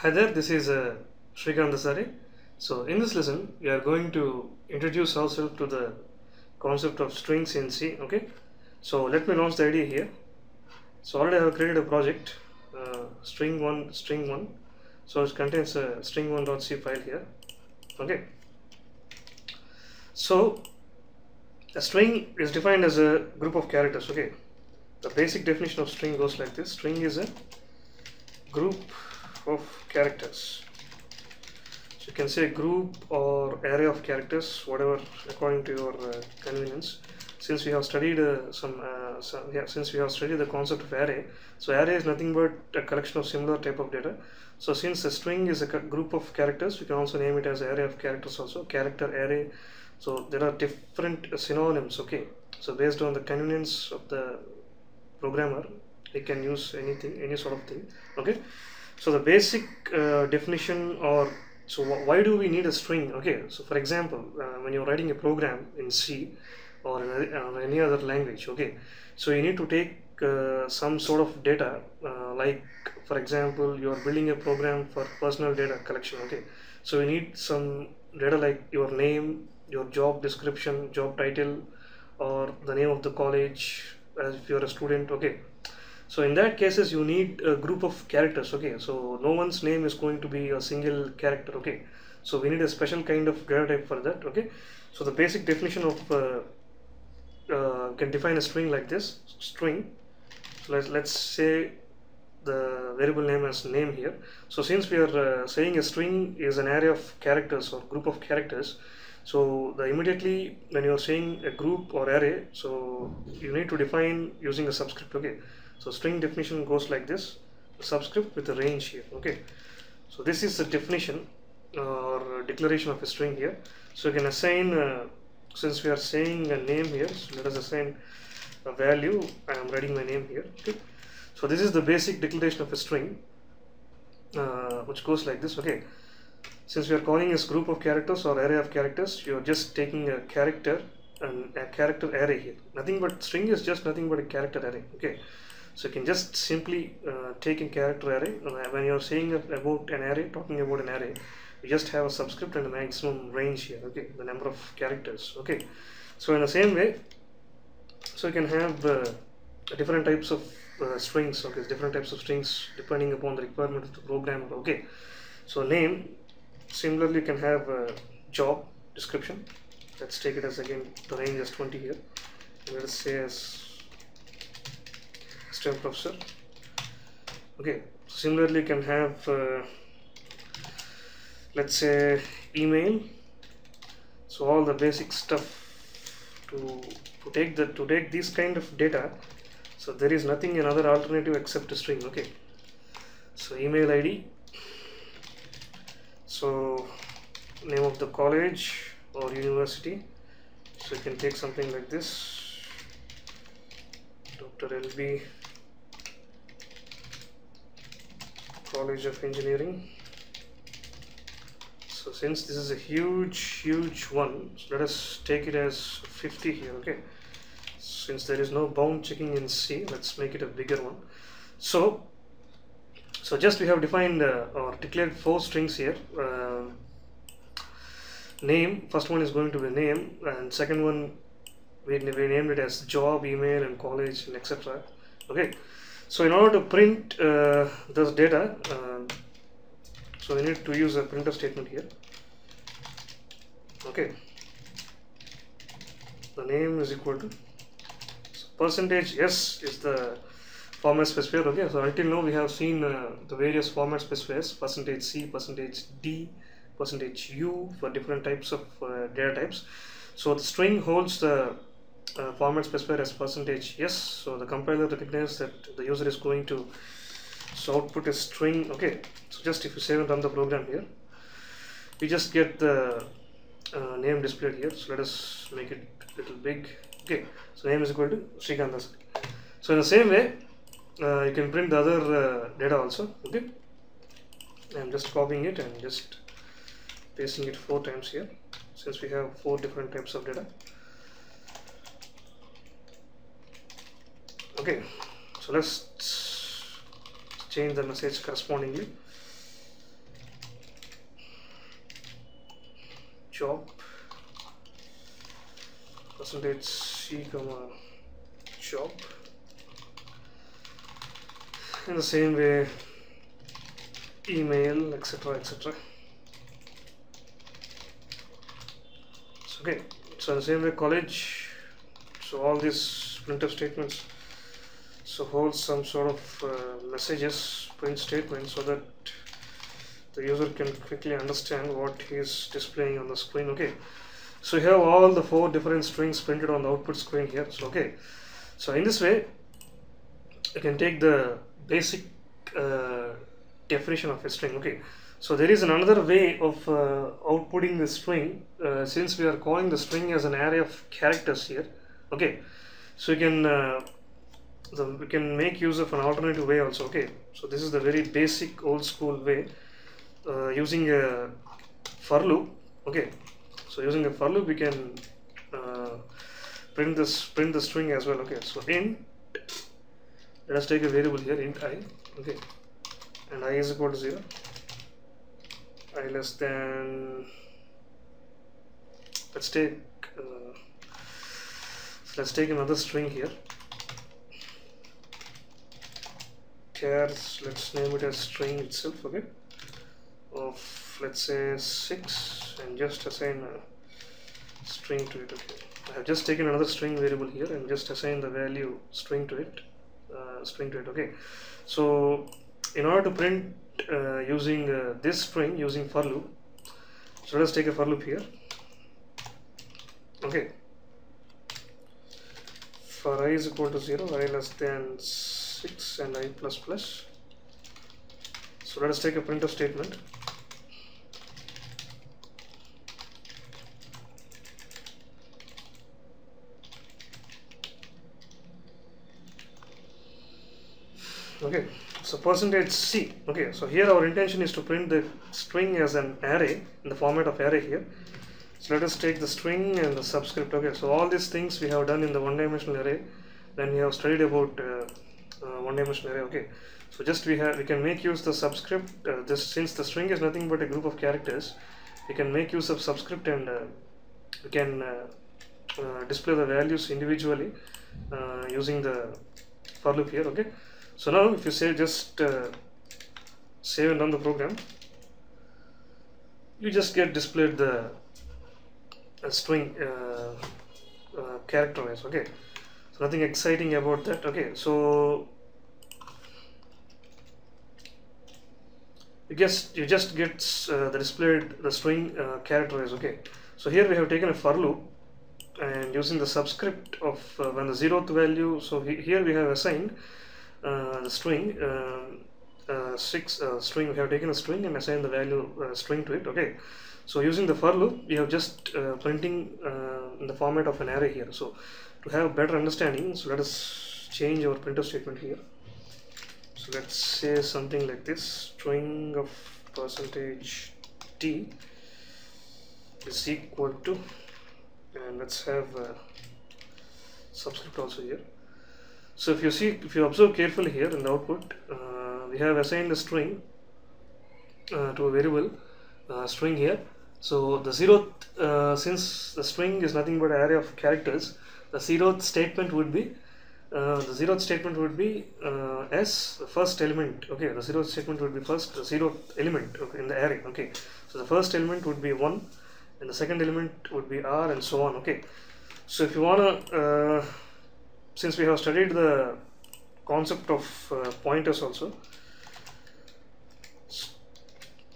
Hi there, this is uh, Shrikant Dasari. So in this lesson, we are going to introduce ourselves to the concept of strings in C. Okay, so let me launch the IDE here. So already I have created a project, uh, string one, string one. So it contains a string one.c file here. Okay, so a string is defined as a group of characters. Okay, the basic definition of string goes like this: string is a group of characters. So you can say group or array of characters, whatever according to your uh, convenience. Since we have studied uh, some, uh, some yeah, since we have studied the concept of array, so array is nothing but a collection of similar type of data. So since a string is a group of characters, we can also name it as array of characters also, character array. So there are different synonyms. Okay, so based on the convenience of the programmer, he can use anything, any sort of thing. Okay, so the basic uh, definition or so wh- why do we need a string? Okay, so for example, uh, when you're writing a program in C or in any, uh, any other language, okay, so you need to take uh, some sort of data, uh, like for example, you are building a program for personal data collection. Okay, so you need some data like your name, your job description, job title, or the name of the college as if you're a student. Okay, so in that cases you need a group of characters okay? So no one's name is going to be a single character okay? So we need a special kind of data type for that okay? So the basic definition of uh, uh, can define a string like this. String. So let's, let's say the variable name as name here. So since we are uh, saying a string is an array of characters or group of characters so the immediately when you're saying a group or array so you need to define using a subscript okay so string definition goes like this. Subscript with a range here okay? So this is the definition or declaration of a string here. So you can assign uh, since we are saying a name here so let us assign a value. I am writing my name here okay? So this is the basic declaration of a string uh, which goes like this okay? Since we are calling this group of characters or array of characters you are just taking a character and a character array here. Nothing but string is just nothing but a character array okay so you can just simply uh, take a character array. Uh, when you're saying about an array talking about an array you just have a subscript and a maximum range here okay? The number of characters okay? So in the same way so you can have uh, different types of uh, strings okay? Different types of strings depending upon the requirement of the programmer okay? So name similarly you can have a job description. Let's take it as again the range is 20 here. Let us say as Professor. Okay similarly you can have uh, let's say email. So all the basic stuff to to take the to take this kind of data. So there is nothing another alternative except a string okay. So email id so name of the college or university. So you can take something like this. Dr lb college of engineering. So since this is a huge huge one so let us take it as 50 here okay? Since there is no bound checking in c let's make it a bigger one. So so just we have defined uh, or declared four strings here. Uh, name first one is going to be name and second one we, we named it as job email and college and etc okay so in order to print uh, this data uh, so we need to use a printf statement here. Okay. The name is equal to so percentage s is the format specifier okay? So until now we have seen uh, the various format specifiers percentage c percentage d percentage u for different types of uh, data types. So the string holds the uh, format specifier as percentage s. So the compiler recognizes that the user is going to so output a string. Okay so just if you save and run the program here we just get the uh, name displayed here. So let us make it a little big. Okay so name is equal to Srikanth so in the same way uh, you can print the other uh, data also. Okay I'm just copying it and just pasting it four times here since we have four different types of data okay so let's change the message correspondingly. Chop percentage c comma chop in the same way email etc etc so, okay so in the same way college so all these printf statements so holds some sort of uh, messages print statement so that the user can quickly understand what he is displaying on the screen okay? So you have all the four different strings printed on the output screen here so okay? So in this way you can take the basic uh, definition of a string okay? So there is another way of uh, outputting the string uh, since we are calling the string as an array of characters here okay? So you can uh, the, we can make use of an alternative way also okay? So this is the very basic old school way uh, using a for loop okay? So using a for loop we can uh, print this print the string as well okay? So int let us take a variable here int i okay? And i is equal to 0 i less than let's take uh, let's take another string here let's name it as string itself okay? Of let's say 6 and just assign a string to it okay? I have just taken another string variable here and just assign the value string to it uh, string to it okay? So in order to print uh, using uh, this string using for loop so let's take a for loop here okay? For i is equal to 0 i less than 6 and i plus plus. So let us take a printf statement. Okay so percentage c. Okay so here our intention is to print the string as an array in the format of array here. So let us take the string and the subscript. Okay so all these things we have done in the one dimensional array. Then we have studied about uh, uh, one dimensional array okay. So just we have we can make use the subscript uh, this since the string is nothing but a group of characters we can make use of subscript and uh, we can uh, uh, display the values individually using the for loop here okay. So now if you say just uh, save and run the program you just get displayed the uh, string uh, uh, characterized okay. So nothing exciting about that okay. So you just you just get uh, the displayed the string uh, is okay. So here we have taken a for loop and using the subscript of uh, when the zeroth value so he, here we have assigned uh, the string uh, uh, six string. We have taken a string and assigned the value string to it okay? So using the for loop we have just printing in the format of an array here. So to have better understanding so let us change our printf statement here so let's say something like this string of percentage d is equal to and let's have a subscript also here so if you see, if you observe carefully here in the output, uh, we have assigned a string uh, to a variable uh, string here. So the zeroth, uh, since the string is nothing but an array of characters, the zeroth statement would be uh, the zeroth statement would be uh, s the first element. Okay, the zeroth statement would be first zeroth element okay, in the array. Okay, so the first element would be one, and the second element would be r, and so on. Okay, so if you wanna since we have studied the concept of uh, pointers also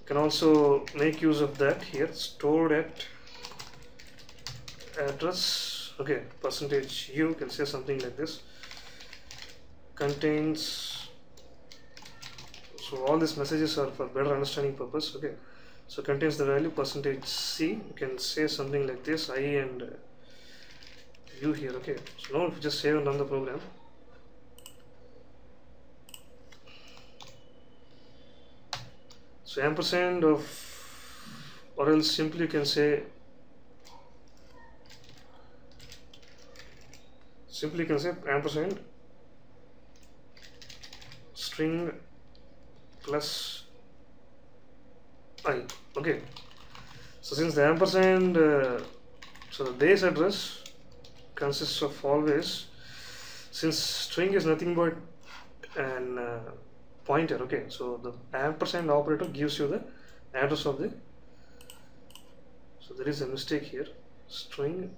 can also make use of that here stored at address okay percentage u can say something like this. Contains so all these messages are for better understanding purpose okay. So contains the value percentage c you can say something like this i and view here okay. So now if you just save and run the program. So ampersand of or else simply you can say simply you can say ampersand string plus i. Okay. So since the ampersand uh, so the base address consists of always since string is nothing but an uh, pointer okay. So the ampersand operator gives you the address of the so there is a mistake here. String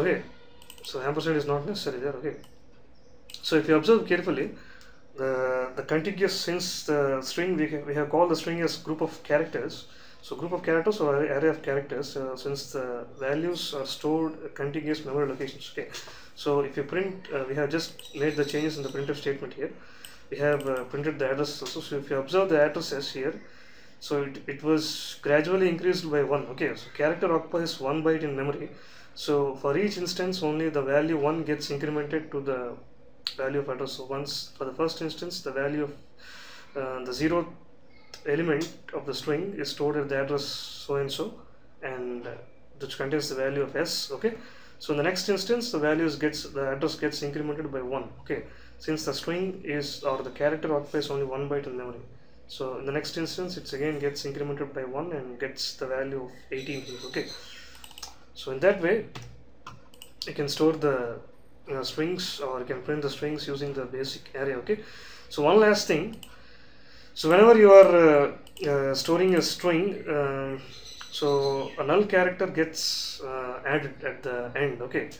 okay so ampersand is not necessary there okay. So if you observe carefully the the contiguous since the string we, we have called the string as group of characters. So group of characters or array of characters uh, since the values are stored contiguous memory locations okay. So if you print uh, we have just made the changes in the printf statement here. We have uh, printed the address also so if you observe the addresses here so it, it was gradually increased by one okay. So character occupies one byte in memory so for each instance only the value 1 gets incremented to the value of address. So once for the first instance the value of uh, the zero element of the string is stored at the address so and so and uh, which contains the value of s okay? So in the next instance the values gets the address gets incremented by 1 okay? Since the string is or the character occupies only one byte in memory. So in the next instance it's again gets incremented by 1 and gets the value of 18 here okay so in that way you can store the uh, strings or you can print the strings using the basic array okay? So one last thing. So whenever you are uh, uh, storing a string um, so a null character gets uh, added at the end okay?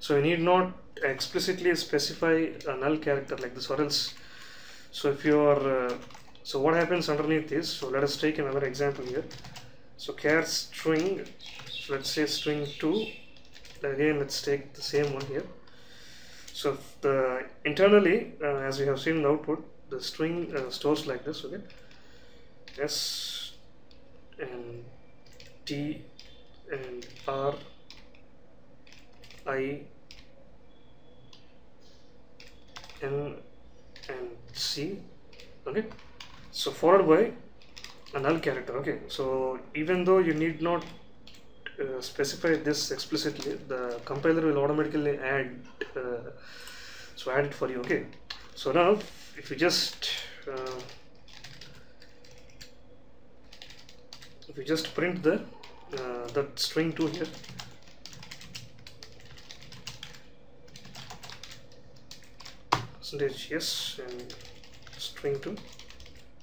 So you need not explicitly specify a null character like this or else so if you are uh, so what happens underneath this so let us take another example here. So char string let's say string 2 again let's take the same one here. So the internally uh, as we have seen in the output the string uh, stores like this okay? S and t and r i n and c okay? So followed by a null character okay? So even though you need not uh, specify this explicitly. The compiler will automatically add uh, so add it for you okay? So now if you just uh, if you just print the uh, that string 2 here. Percentage s and string 2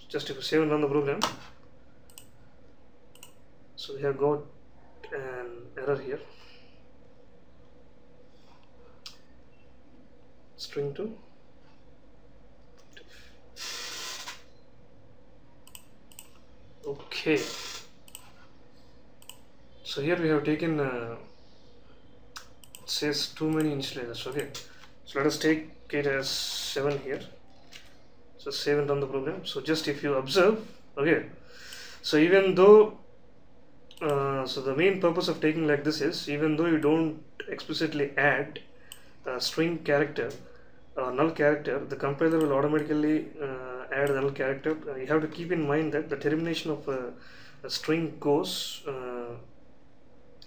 just if you save and run the program. So we have got an error here. String 2 okay. So here we have taken uh, says too many initializers okay. So let us take it as 7 here. So save and run the program. So just if you observe okay. So even though uh, so the main purpose of taking like this is even though you don't explicitly add a string character or null character the compiler will automatically uh, add the null character. Uh, you have to keep in mind that the termination of a, a string goes uh,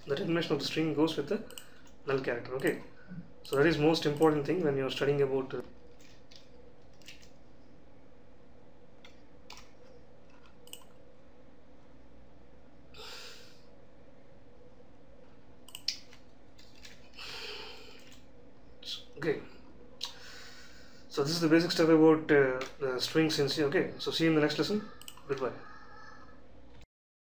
the termination of the string goes with the null character okay? So that is most important thing when you are studying about uh, okay so this the basic stuff about uh, the strings in C okay? So see you in the next lesson. Goodbye